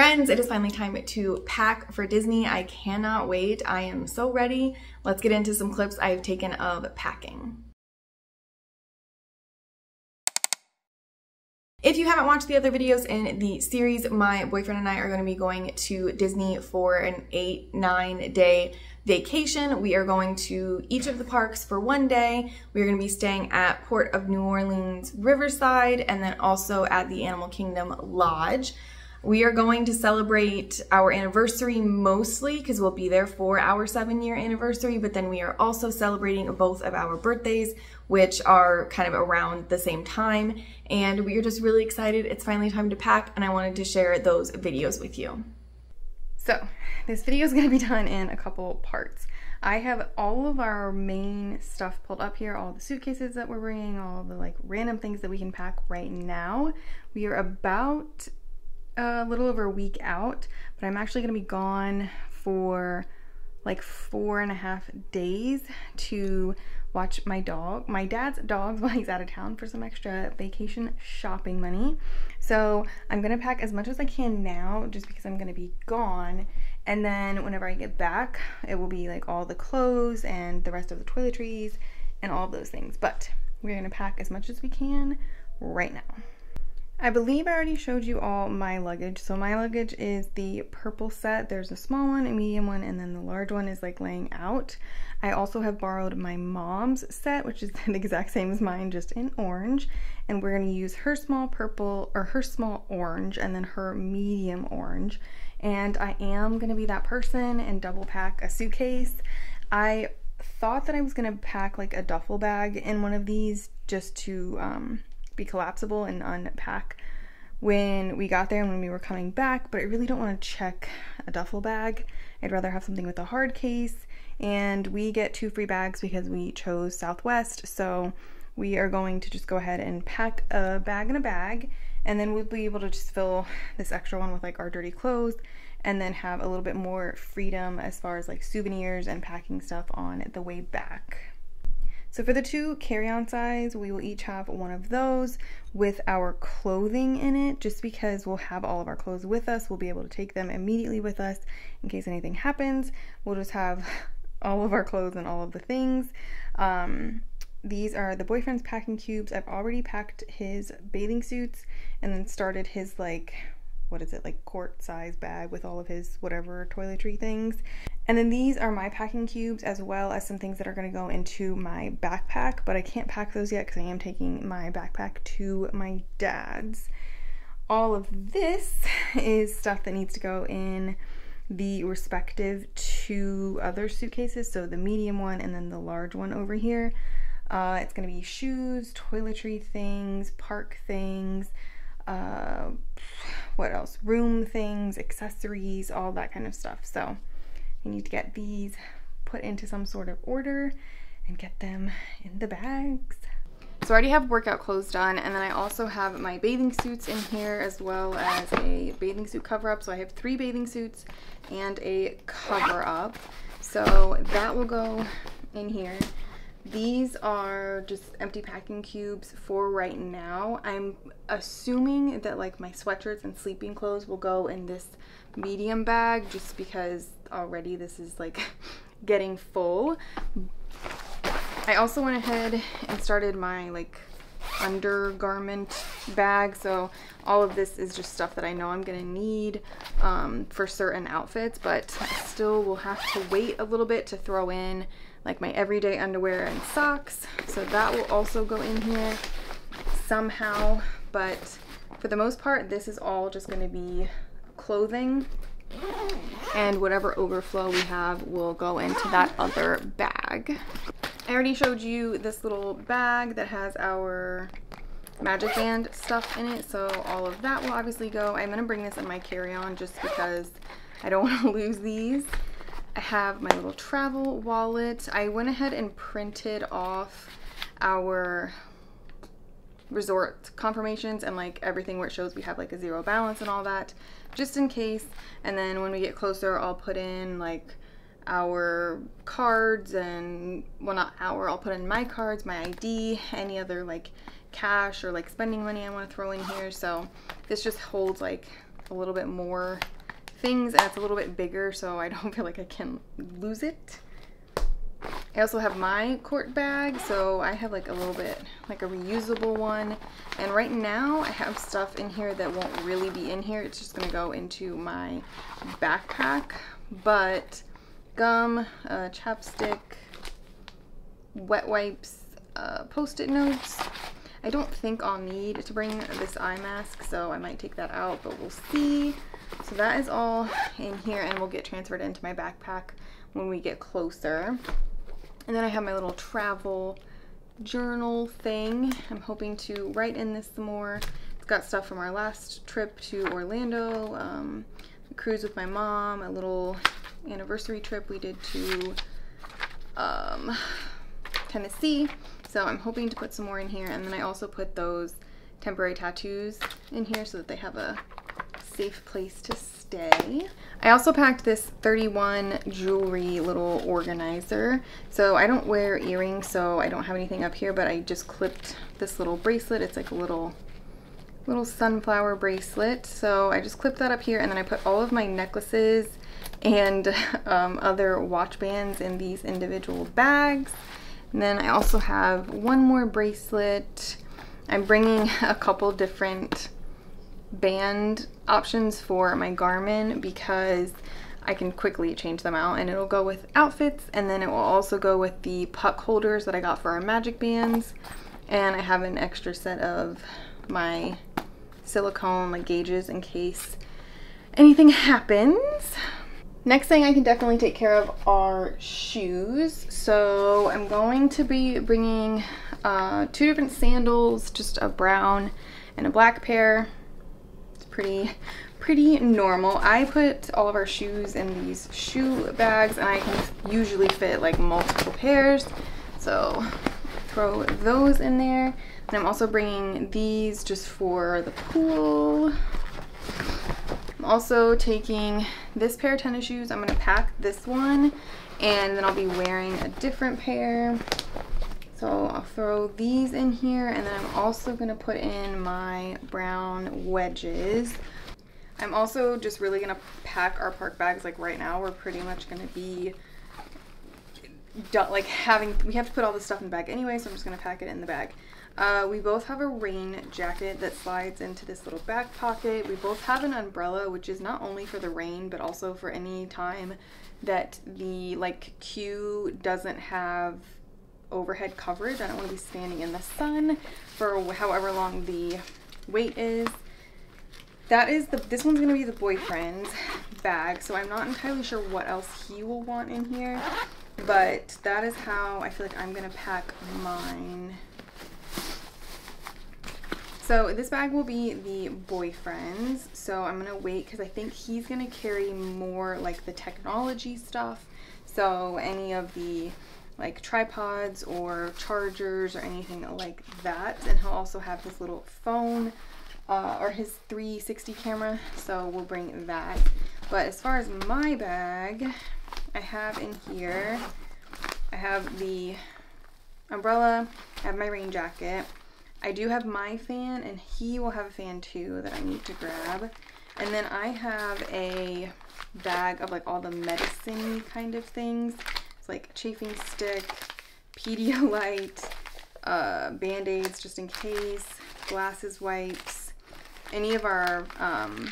Friends, it is finally time to pack for Disney. I cannot wait. I am so ready. Let's get into some clips I've taken of packing. If you haven't watched the other videos in the series, my boyfriend and I are going to be going to Disney for an eight, nine day vacation. We are going to each of the parks for one day. We are going to be staying at Port of New Orleans Riverside and then also at the Animal Kingdom Lodge. We are going to celebrate our anniversary mostly because we'll be there for our seven year anniversary, but then we are also celebrating both of our birthdays, which are kind of around the same time. And we are just really excited. It's finally time to pack, and I wanted to share those videos with you. So, this video is going to be done in a couple parts. I have all of our main stuff pulled up here, all the suitcases that we're bringing, all the like random things that we can pack right now. We are about a little over a week out, but I'm actually going to be gone for like four and a half days to watch my dog, my dad's dogs while he's out of town for some extra vacation shopping money. So I'm gonna pack as much as I can now just because I'm gonna be gone. And then whenever I get back, it will be like all the clothes and the rest of the toiletries and all those things. But we're gonna pack as much as we can right now. I believe I already showed you all my luggage. So my luggage is the purple set. There's a small one, a medium one, and then the large one is like laying out. I also have borrowed my mom's set, which is the exact same as mine, just in orange. And we're gonna use her small purple, or her small orange, and then her medium orange. And I am gonna be that person and double pack a suitcase. I thought that I was gonna pack like a duffel bag in one of these just to um, be collapsible and unpack when we got there and when we were coming back, but I really don't want to check a duffel bag. I'd rather have something with a hard case. And we get two free bags because we chose Southwest. So we are going to just go ahead and pack a bag in a bag. And then we'll be able to just fill this extra one with like our dirty clothes and then have a little bit more freedom as far as like souvenirs and packing stuff on the way back. So for the two carry-on size, we will each have one of those with our clothing in it, just because we'll have all of our clothes with us. We'll be able to take them immediately with us in case anything happens. We'll just have all of our clothes and all of the things. Um, these are the boyfriend's packing cubes. I've already packed his bathing suits and then started his like what is it like quart size bag with all of his whatever toiletry things and then these are my packing cubes as well as some things that are going to go into my backpack, but I can't pack those yet because I am taking my backpack to my dad's. All of this is stuff that needs to go in the respective two other suitcases, so the medium one and then the large one over here. Uh, it's going to be shoes, toiletry things, park things, uh, what else? Room things, accessories, all that kind of stuff. So I need to get these put into some sort of order and get them in the bags. So I already have workout clothes done and then I also have my bathing suits in here as well as a bathing suit cover up. So I have three bathing suits and a cover up. So that will go in here. These are just empty packing cubes for right now. I'm assuming that like my sweatshirts and sleeping clothes will go in this medium bag just because already this is like getting full. I also went ahead and started my like undergarment bag so all of this is just stuff that I know I'm gonna need um, for certain outfits but I still will have to wait a little bit to throw in like my everyday underwear and socks so that will also go in here somehow but for the most part this is all just going to be clothing and whatever overflow we have will go into that other bag. I already showed you this little bag that has our magic band stuff in it so all of that will obviously go. I'm going to bring this in my carry-on just because I don't want to lose these. I have my little travel wallet. I went ahead and printed off our resort confirmations and like everything where it shows we have like a zero balance and all that just in case. And then when we get closer, I'll put in like our cards and, well, not our, I'll put in my cards, my ID, any other like cash or like spending money I want to throw in here. So this just holds like a little bit more things and it's a little bit bigger so I don't feel like I can lose it. I also have my quart bag, so I have like a little bit, like a reusable one. And right now I have stuff in here that won't really be in here. It's just gonna go into my backpack. But gum, uh, chapstick, wet wipes, uh, post-it notes. I don't think I'll need to bring this eye mask, so I might take that out, but we'll see. So that is all in here and will get transferred into my backpack when we get closer. And then I have my little travel journal thing. I'm hoping to write in this some more. It's got stuff from our last trip to Orlando, um, cruise with my mom, a little anniversary trip we did to um, Tennessee. So I'm hoping to put some more in here. And then I also put those temporary tattoos in here so that they have a safe place to stay. I also packed this 31 jewelry little organizer. So I don't wear earrings, so I don't have anything up here, but I just clipped this little bracelet. It's like a little little sunflower bracelet. So I just clipped that up here and then I put all of my necklaces and um, other watch bands in these individual bags. And then I also have one more bracelet. I'm bringing a couple different band options for my Garmin because I can quickly change them out and it'll go with outfits and then it will also go with the puck holders that I got for our magic bands and I have an extra set of my silicone like gauges in case anything happens. Next thing I can definitely take care of are shoes. So I'm going to be bringing uh, two different sandals, just a brown and a black pair pretty pretty normal. I put all of our shoes in these shoe bags and I can usually fit like multiple pairs. So throw those in there. And I'm also bringing these just for the pool. I'm also taking this pair of tennis shoes. I'm gonna pack this one and then I'll be wearing a different pair. So I'll throw these in here and then I'm also gonna put in my brown wedges. I'm also just really gonna pack our park bags like right now. We're pretty much gonna be done, like having, we have to put all this stuff in the bag anyway, so I'm just gonna pack it in the bag. Uh, we both have a rain jacket that slides into this little back pocket. We both have an umbrella, which is not only for the rain, but also for any time that the like queue doesn't have overhead coverage. I don't want to be standing in the sun for however long the wait is. That is the, this one's gonna be the boyfriend's bag, so I'm not entirely sure what else he will want in here, but that is how I feel like I'm gonna pack mine. So this bag will be the boyfriend's, so I'm gonna wait because I think he's gonna carry more like the technology stuff. So any of the like tripods or chargers or anything like that. And he'll also have his little phone uh, or his 360 camera. So we'll bring that. But as far as my bag, I have in here, I have the umbrella, I have my rain jacket. I do have my fan and he will have a fan too that I need to grab. And then I have a bag of like all the medicine kind of things like chafing stick, Pedialyte, uh, band-aids just in case, glasses wipes, any of our um,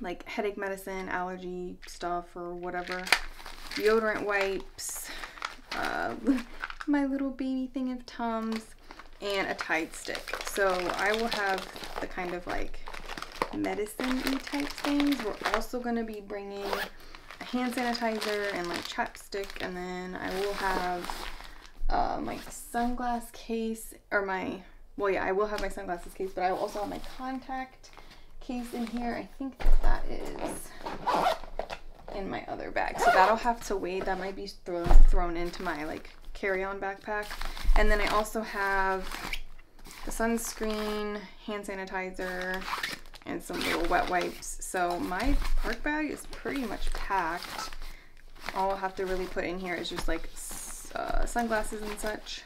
like headache medicine, allergy stuff or whatever, deodorant wipes, uh, my little baby thing of Tums, and a Tide stick. So I will have the kind of like medicine-y type things. We're also going to be bringing hand sanitizer and like chapstick and then I will have uh, my sunglass case or my well yeah I will have my sunglasses case but I will also have my contact case in here. I think that, that is in my other bag. So that'll have to wait that might be thrown thrown into my like carry-on backpack. And then I also have the sunscreen hand sanitizer and some little wet wipes. So my park bag is pretty much packed. All I'll have to really put in here is just like uh, sunglasses and such.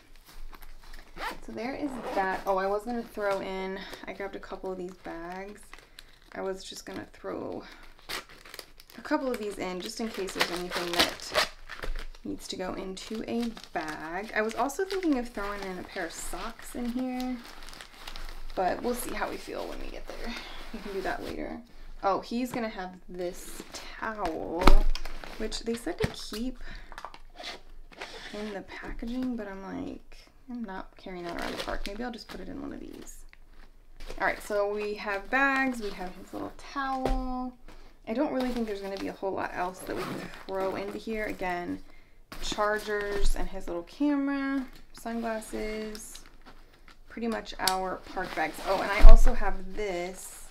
So there is that. Oh, I was going to throw in, I grabbed a couple of these bags. I was just gonna throw a couple of these in just in case there's anything that needs to go into a bag. I was also thinking of throwing in a pair of socks in here, but we'll see how we feel when we get there. We can do that later. Oh, he's gonna have this towel, which they said to keep in the packaging, but I'm like, I'm not carrying that around the park. Maybe I'll just put it in one of these. All right, so we have bags, we have his little towel. I don't really think there's gonna be a whole lot else that we can throw into here. Again, chargers and his little camera, sunglasses, pretty much our park bags. Oh, and I also have this,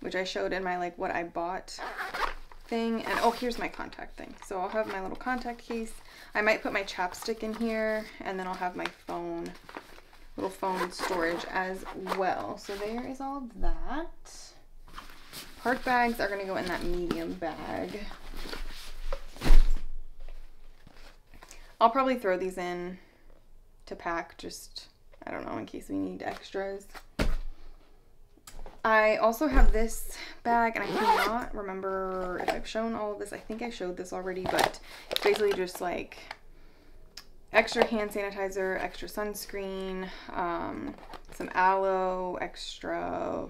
which I showed in my like what I bought thing. And oh, here's my contact thing. So I'll have my little contact case. I might put my chapstick in here and then I'll have my phone, little phone storage as well. So there is all that. Park bags are gonna go in that medium bag. I'll probably throw these in to pack just, I don't know, in case we need extras. I also have this bag and I cannot remember if I've shown all of this. I think I showed this already, but it's basically just like extra hand sanitizer, extra sunscreen, um, some aloe, extra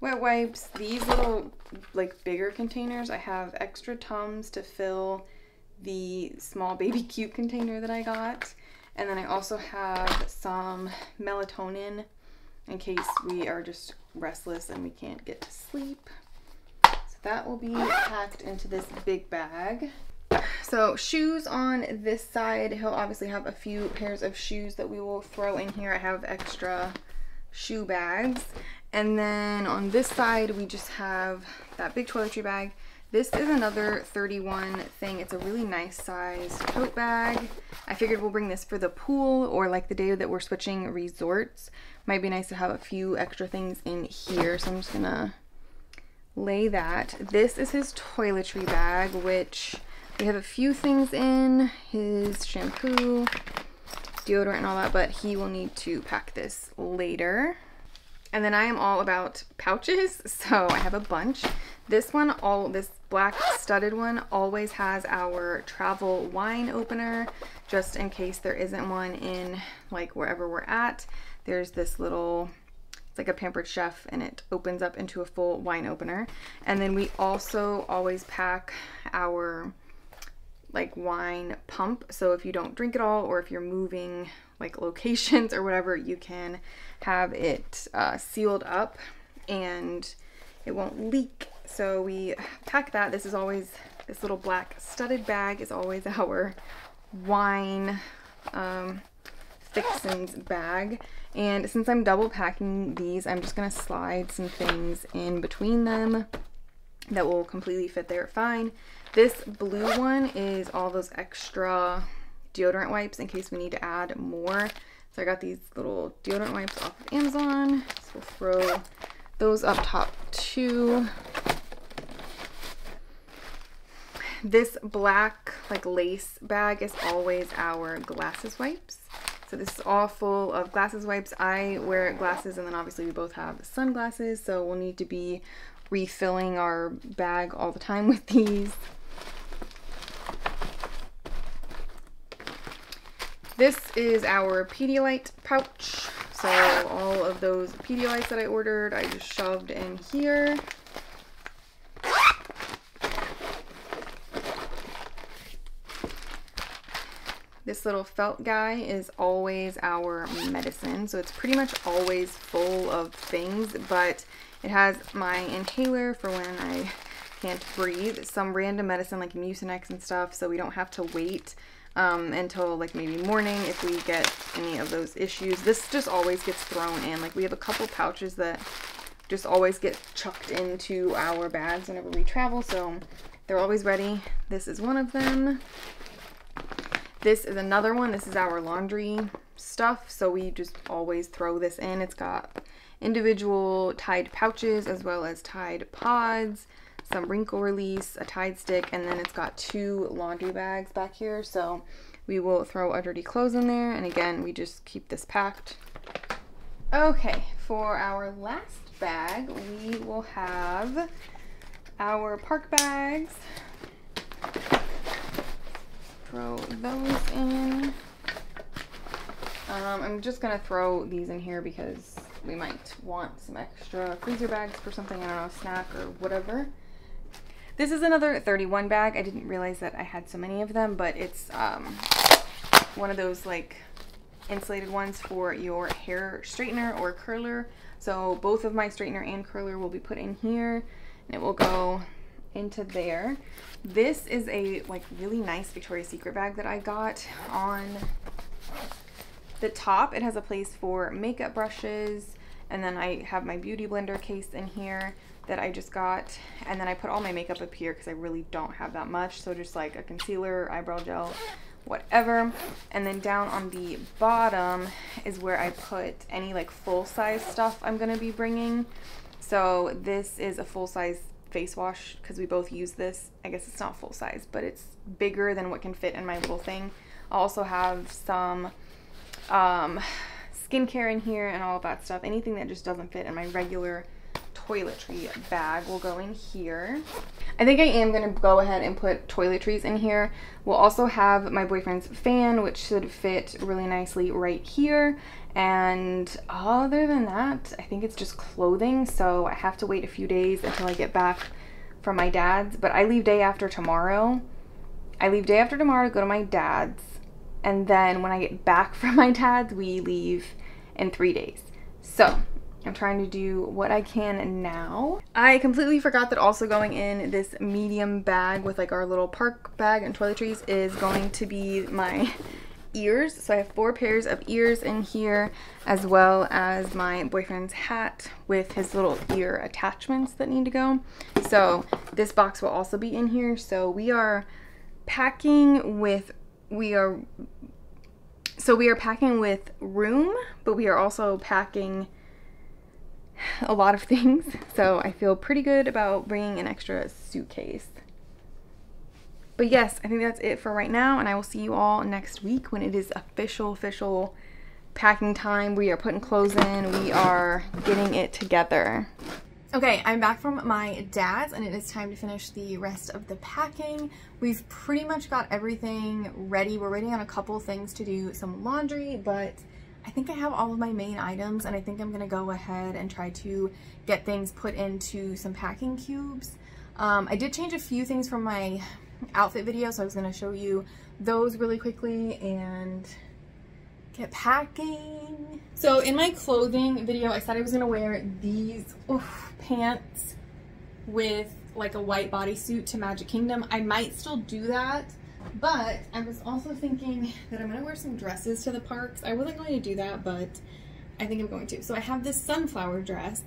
wet wipes. These little like bigger containers, I have extra Tums to fill the small baby cute container that I got. And then I also have some melatonin in case we are just restless and we can't get to sleep. So that will be packed into this big bag. So shoes on this side, he'll obviously have a few pairs of shoes that we will throw in here. I have extra shoe bags. And then on this side, we just have that big toiletry bag. This is another 31 thing. It's a really nice size tote bag. I figured we'll bring this for the pool or like the day that we're switching resorts. Might be nice to have a few extra things in here. So I'm just gonna lay that. This is his toiletry bag, which we have a few things in. His shampoo, deodorant and all that, but he will need to pack this later. And then I am all about pouches, so I have a bunch. This one, all this black studded one, always has our travel wine opener, just in case there isn't one in like wherever we're at. There's this little, it's like a pampered chef and it opens up into a full wine opener. And then we also always pack our like wine pump. So if you don't drink it all or if you're moving like locations or whatever, you can have it uh, sealed up and it won't leak. So we pack that. This is always, this little black studded bag is always our wine um, fixins bag. And since I'm double packing these, I'm just gonna slide some things in between them that will completely fit there fine. This blue one is all those extra deodorant wipes in case we need to add more. So I got these little deodorant wipes off of Amazon. So we'll throw those up top too. This black like lace bag is always our glasses wipes. So this is all full of glasses wipes. I wear glasses and then obviously we both have sunglasses. So we'll need to be refilling our bag all the time with these. This is our Pedialyte pouch. So all of those Pedialytes that I ordered, I just shoved in here. This little felt guy is always our medicine. So it's pretty much always full of things, but it has my inhaler for when I can't breathe, some random medicine like Mucinex and stuff, so we don't have to wait um, until like maybe morning if we get any of those issues. This just always gets thrown in. Like we have a couple pouches that just always get chucked into our bags whenever we travel. So they're always ready. This is one of them. This is another one. This is our laundry stuff. So we just always throw this in. It's got individual Tide pouches as well as Tide pods some wrinkle release, a Tide stick, and then it's got two laundry bags back here. So we will throw our dirty clothes in there. And again, we just keep this packed. Okay, for our last bag, we will have our park bags. Throw those in. Um, I'm just gonna throw these in here because we might want some extra freezer bags for something, I don't know, snack or whatever. This is another 31 bag. I didn't realize that I had so many of them, but it's um, one of those like insulated ones for your hair straightener or curler. So both of my straightener and curler will be put in here and it will go into there. This is a like really nice Victoria's Secret bag that I got on the top. It has a place for makeup brushes and then I have my beauty blender case in here that I just got and then I put all my makeup up here because I really don't have that much so just like a concealer, eyebrow gel, whatever. And then down on the bottom is where I put any like full-size stuff I'm going to be bringing. So this is a full-size face wash because we both use this. I guess it's not full-size, but it's bigger than what can fit in my little thing. I also have some um, skincare in here and all of that stuff. Anything that just doesn't fit in my regular toiletry bag will go in here. I think I am going to go ahead and put toiletries in here. We'll also have my boyfriend's fan, which should fit really nicely right here. And other than that, I think it's just clothing. So I have to wait a few days until I get back from my dad's. But I leave day after tomorrow. I leave day after tomorrow to go to my dad's. And then when I get back from my dad's, we leave in three days. So I'm trying to do what I can now. I completely forgot that also going in this medium bag with like our little park bag and toiletries is going to be my ears. So I have four pairs of ears in here as well as my boyfriend's hat with his little ear attachments that need to go. So this box will also be in here. So we are packing with, we are, so we are packing with room, but we are also packing a lot of things, so I feel pretty good about bringing an extra suitcase. But yes, I think that's it for right now, and I will see you all next week when it is official, official packing time. We are putting clothes in, we are getting it together. Okay, I'm back from my dad's and it is time to finish the rest of the packing. We've pretty much got everything ready. We're waiting on a couple things to do some laundry, but I think I have all of my main items and I think I'm gonna go ahead and try to get things put into some packing cubes. Um, I did change a few things from my outfit video, so I was gonna show you those really quickly and get packing. So in my clothing video, I said I was gonna wear these oof, pants with like a white bodysuit to Magic Kingdom. I might still do that but I was also thinking that I'm gonna wear some dresses to the parks. I wasn't going to do that, but I think I'm going to. So I have this sunflower dress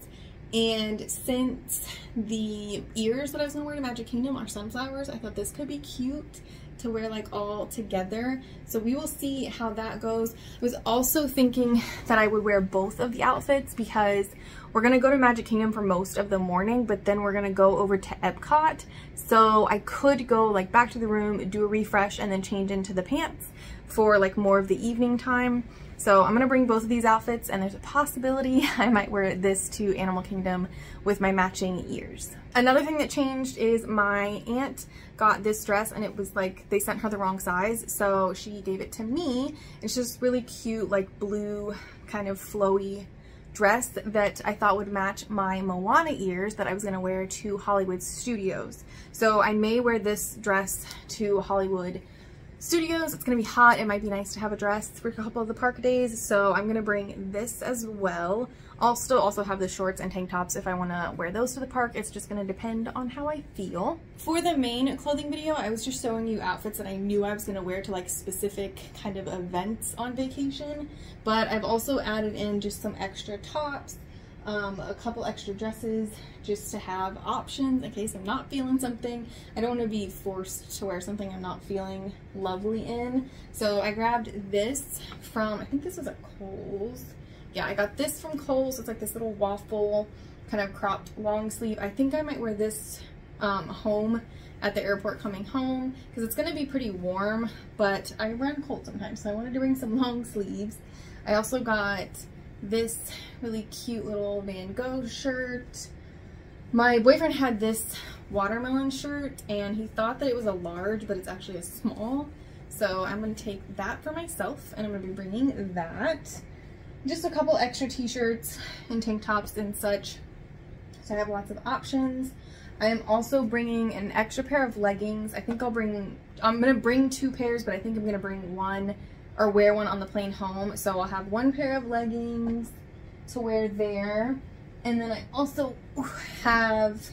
and since the ears that I was gonna wear to Magic Kingdom are sunflowers, I thought this could be cute to wear like all together. So we will see how that goes. I was also thinking that I would wear both of the outfits because we're gonna go to Magic Kingdom for most of the morning, but then we're gonna go over to Epcot. So I could go like back to the room, do a refresh, and then change into the pants for like more of the evening time. So I'm gonna bring both of these outfits and there's a possibility I might wear this to Animal Kingdom with my matching ears. Another thing that changed is my aunt got this dress and it was like they sent her the wrong size so she gave it to me. It's just really cute like blue kind of flowy dress that I thought would match my Moana ears that I was going to wear to Hollywood Studios. So I may wear this dress to Hollywood Studios. It's going to be hot. It might be nice to have a dress for a couple of the park days. So I'm going to bring this as well. I'll still also have the shorts and tank tops if I want to wear those to the park. It's just going to depend on how I feel. For the main clothing video, I was just showing you outfits that I knew I was going to wear to like specific kind of events on vacation. But I've also added in just some extra tops, um, a couple extra dresses just to have options in case I'm not feeling something. I don't want to be forced to wear something I'm not feeling lovely in. So I grabbed this from, I think this was at Kohl's yeah, I got this from Kohl's. It's like this little waffle kind of cropped long sleeve. I think I might wear this um, home at the airport coming home because it's going to be pretty warm, but I run cold sometimes, so I wanted to bring some long sleeves. I also got this really cute little Van Gogh shirt. My boyfriend had this watermelon shirt and he thought that it was a large, but it's actually a small. So I'm gonna take that for myself and I'm gonna be bringing that. Just a couple extra t-shirts and tank tops and such. So I have lots of options. I am also bringing an extra pair of leggings. I think I'll bring, I'm gonna bring two pairs, but I think I'm gonna bring one or wear one on the plane home. So I'll have one pair of leggings to wear there. And then I also have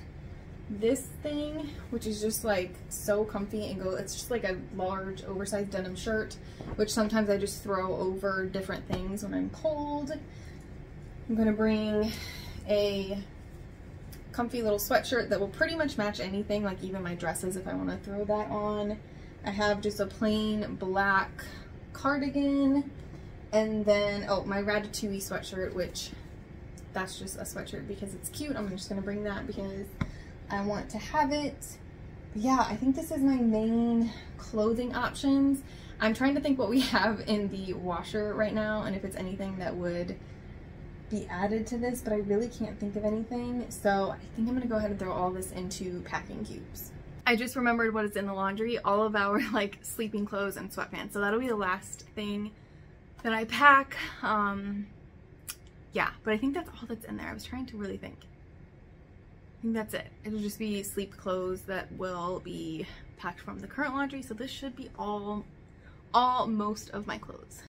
this thing, which is just like so comfy and go, it's just like a large oversized denim shirt, which sometimes I just throw over different things when I'm cold. I'm gonna bring a comfy little sweatshirt that will pretty much match anything, like even my dresses if I wanna throw that on. I have just a plain black cardigan and then, oh, my Ratatouille sweatshirt, which that's just a sweatshirt because it's cute. I'm just gonna bring that because I want to have it. Yeah, I think this is my main clothing options. I'm trying to think what we have in the washer right now and if it's anything that would be added to this, but I really can't think of anything. So I think I'm gonna go ahead and throw all this into packing cubes. I just remembered what is in the laundry, all of our like sleeping clothes and sweatpants. So that'll be the last thing that I pack. Um, yeah, but I think that's all that's in there. I was trying to really think. I think that's it. It'll just be sleep clothes that will be packed from the current laundry. So this should be all, all most of my clothes.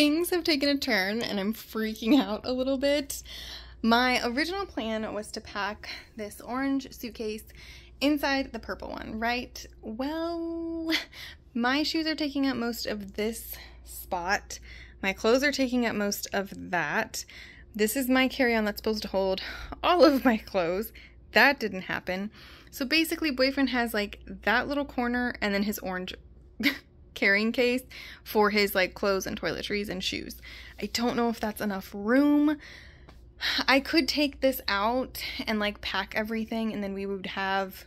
Things have taken a turn and I'm freaking out a little bit. My original plan was to pack this orange suitcase inside the purple one, right? Well, my shoes are taking up most of this spot. My clothes are taking up most of that. This is my carry-on that's supposed to hold all of my clothes. That didn't happen. So basically, boyfriend has like that little corner and then his orange carrying case for his like clothes and toiletries and shoes. I don't know if that's enough room. I could take this out and like pack everything and then we would have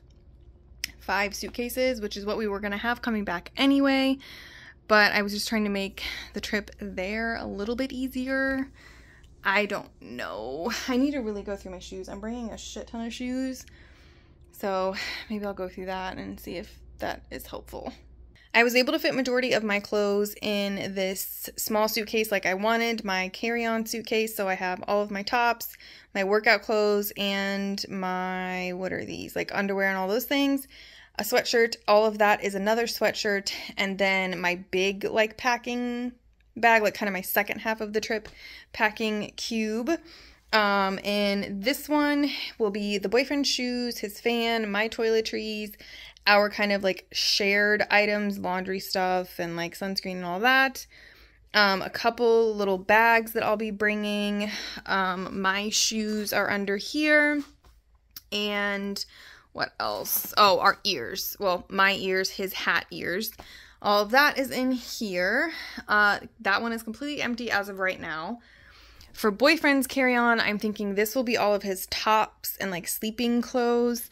five suitcases, which is what we were going to have coming back anyway. But I was just trying to make the trip there a little bit easier. I don't know. I need to really go through my shoes. I'm bringing a shit ton of shoes. So maybe I'll go through that and see if that is helpful. I was able to fit majority of my clothes in this small suitcase like I wanted, my carry-on suitcase, so I have all of my tops, my workout clothes, and my, what are these, like underwear and all those things. A sweatshirt, all of that is another sweatshirt, and then my big like packing bag, like kind of my second half of the trip packing cube. Um, and this one will be the boyfriend's shoes, his fan, my toiletries, our kind of like shared items, laundry stuff, and like sunscreen and all that. Um, a couple little bags that I'll be bringing. Um, my shoes are under here. And what else? Oh, our ears. Well, my ears, his hat ears. All of that is in here. Uh, that one is completely empty as of right now. For boyfriend's carry on, I'm thinking this will be all of his tops and like sleeping clothes.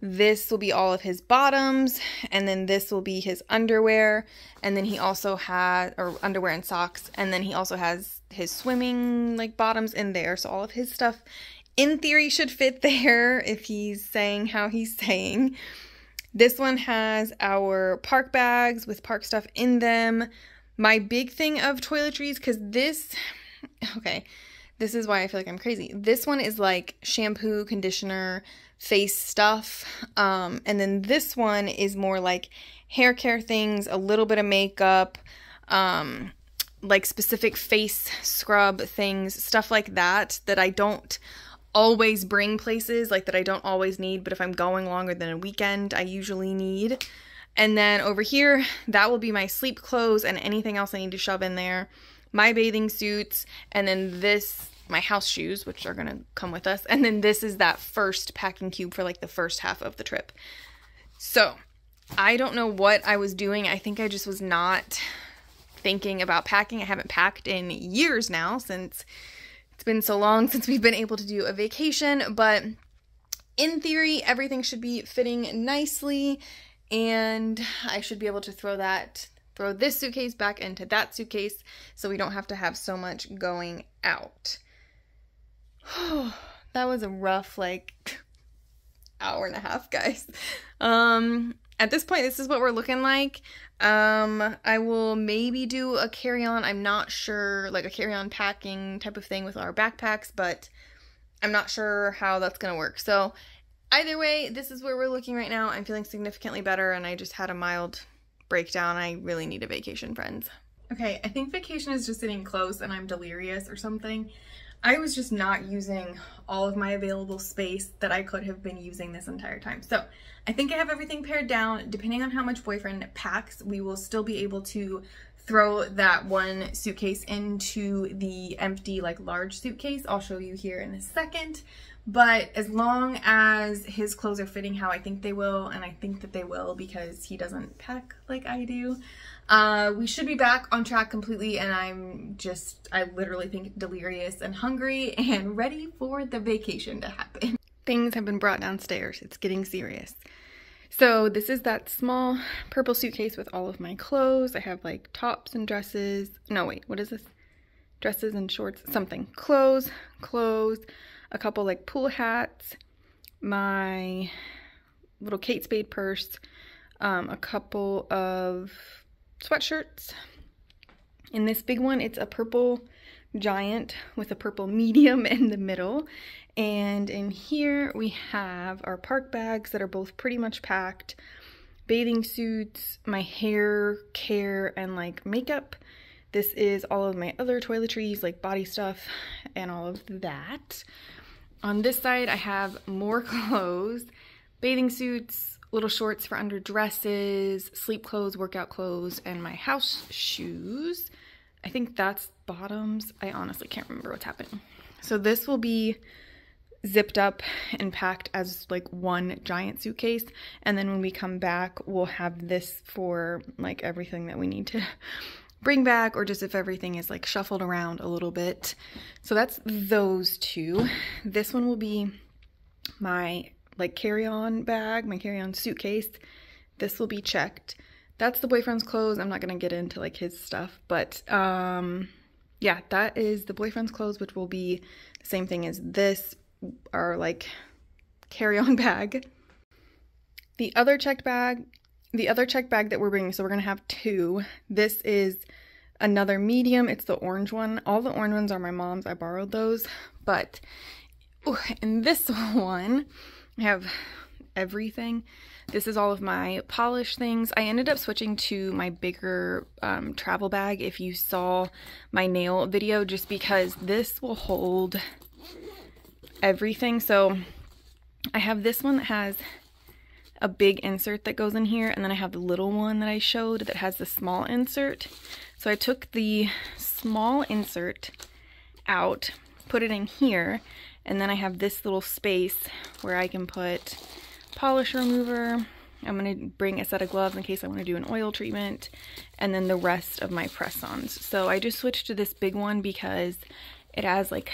This will be all of his bottoms, and then this will be his underwear. And then he also has, or underwear and socks, and then he also has his swimming like bottoms in there. So all of his stuff, in theory, should fit there if he's saying how he's saying. This one has our park bags with park stuff in them. My big thing of toiletries, because this, okay, this is why I feel like I'm crazy. This one is like shampoo, conditioner, face stuff. Um, and then this one is more like hair care things, a little bit of makeup, um, like specific face scrub things, stuff like that, that I don't always bring places, like that I don't always need, but if I'm going longer than a weekend, I usually need. And then over here, that will be my sleep clothes and anything else I need to shove in there. My bathing suits, and then this my house shoes, which are to come with us. And then this is that first packing cube for like the first half of the trip. So I don't know what I was doing. I think I just was not thinking about packing. I haven't packed in years now since it's been so long since we've been able to do a vacation. But in theory, everything should be fitting nicely. And I should be able to throw that throw this suitcase back into that suitcase so we don't have to have so much going out. that was a rough like hour and a half, guys. Um at this point this is what we're looking like. Um I will maybe do a carry-on. I'm not sure like a carry-on packing type of thing with our backpacks, but I'm not sure how that's going to work. So either way, this is where we're looking right now. I'm feeling significantly better and I just had a mild breakdown. I really need a vacation, friends. Okay, I think vacation is just getting close and I'm delirious or something. I was just not using all of my available space that I could have been using this entire time. So I think I have everything pared down. Depending on how much boyfriend packs, we will still be able to throw that one suitcase into the empty like large suitcase. I'll show you here in a second. But as long as his clothes are fitting how I think they will, and I think that they will because he doesn't pack like I do, uh, we should be back on track completely and I'm just, I literally think delirious and hungry and ready for the vacation to happen. Things have been brought downstairs. It's getting serious. So this is that small purple suitcase with all of my clothes. I have like tops and dresses. No, wait, what is this? Dresses and shorts, something. Clothes, clothes, a couple like pool hats, my little Kate Spade purse, um, a couple of sweatshirts. In this big one, it's a purple giant with a purple medium in the middle. And in here we have our park bags that are both pretty much packed, bathing suits, my hair care and like makeup. This is all of my other toiletries like body stuff and all of that. On this side I have more clothes, bathing suits, little shorts for under dresses, sleep clothes, workout clothes, and my house shoes. I think that's bottoms. I honestly can't remember what's happening. So this will be zipped up and packed as like one giant suitcase. And then when we come back, we'll have this for like everything that we need to bring back or just if everything is like shuffled around a little bit. So that's those two. This one will be my like carry-on bag, my carry-on suitcase. This will be checked. That's the boyfriend's clothes. I'm not going to get into like his stuff, but um yeah, that is the boyfriend's clothes which will be the same thing as this our like carry-on bag. The other checked bag, the other check bag that we're bringing, so we're going to have two. This is another medium. It's the orange one. All the orange ones are my mom's. I borrowed those. But in this one, I have everything. This is all of my polish things. I ended up switching to my bigger um, travel bag if you saw my nail video just because this will hold everything. So I have this one that has a big insert that goes in here and then I have the little one that I showed that has the small insert. So I took the small insert out, put it in here, and then I have this little space where I can put polish remover. I'm going to bring a set of gloves in case I want to do an oil treatment and then the rest of my press-ons. So I just switched to this big one because it has like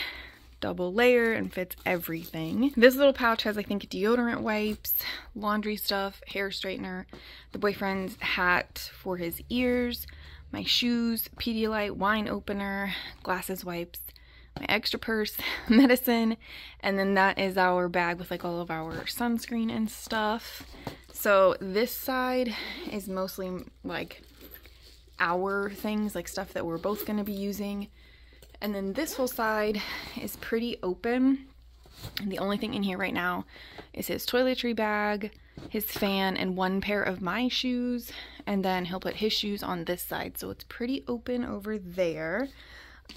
double layer and fits everything. This little pouch has I think deodorant wipes, laundry stuff, hair straightener, the boyfriend's hat for his ears, my shoes, Pedialyte wine opener, glasses wipes, my extra purse, medicine, and then that is our bag with like all of our sunscreen and stuff. So this side is mostly like our things, like stuff that we're both going to be using. And then this whole side is pretty open. And the only thing in here right now is his toiletry bag, his fan, and one pair of my shoes. And then he'll put his shoes on this side. So it's pretty open over there.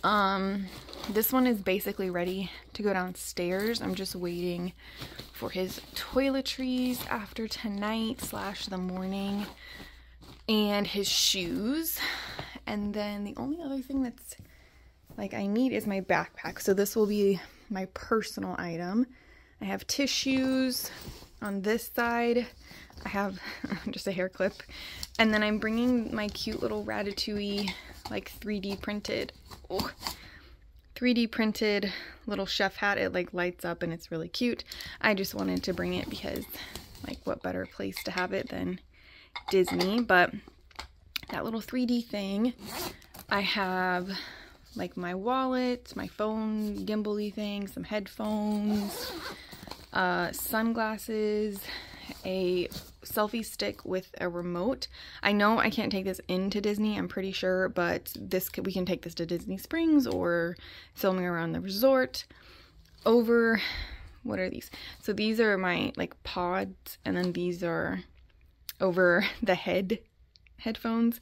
Um, this one is basically ready to go downstairs. I'm just waiting for his toiletries after tonight slash the morning and his shoes. And then the only other thing that's like I need is my backpack. So this will be my personal item. I have tissues on this side. I have just a hair clip. And then I'm bringing my cute little Ratatouille like 3D printed, oh, 3D printed little chef hat. It like lights up and it's really cute. I just wanted to bring it because like what better place to have it than Disney. But that little 3D thing, I have like my wallet, my phone gimbally thing, some headphones, uh, sunglasses, a selfie stick with a remote. I know I can't take this into Disney, I'm pretty sure, but this we can take this to Disney Springs or filming around the resort. Over, what are these? So these are my like pods, and then these are over the head headphones.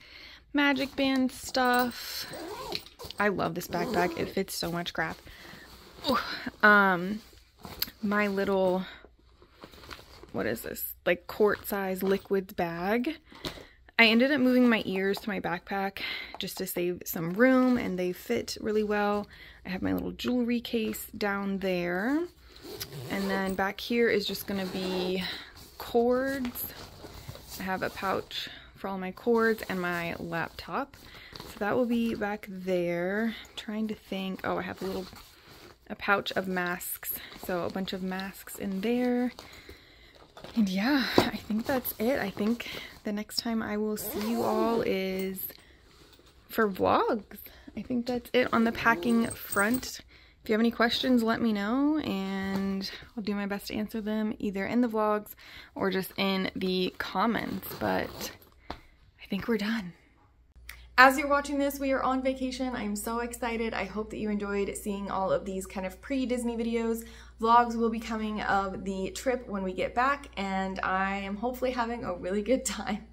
Magic band stuff. I love this backpack. It fits so much crap. Um, my little what is this? Like quart size liquids bag. I ended up moving my ears to my backpack just to save some room and they fit really well. I have my little jewelry case down there. And then back here is just gonna be cords. I have a pouch for all my cords and my laptop. So that will be back there. I'm trying to think, oh, I have a little, a pouch of masks. So a bunch of masks in there. And yeah, I think that's it. I think the next time I will see you all is for vlogs. I think that's it on the packing front. If you have any questions, let me know and I'll do my best to answer them either in the vlogs or just in the comments. But think we're done. As you're watching this, we are on vacation. I'm so excited. I hope that you enjoyed seeing all of these kind of pre-Disney videos. Vlogs will be coming of the trip when we get back, and I am hopefully having a really good time.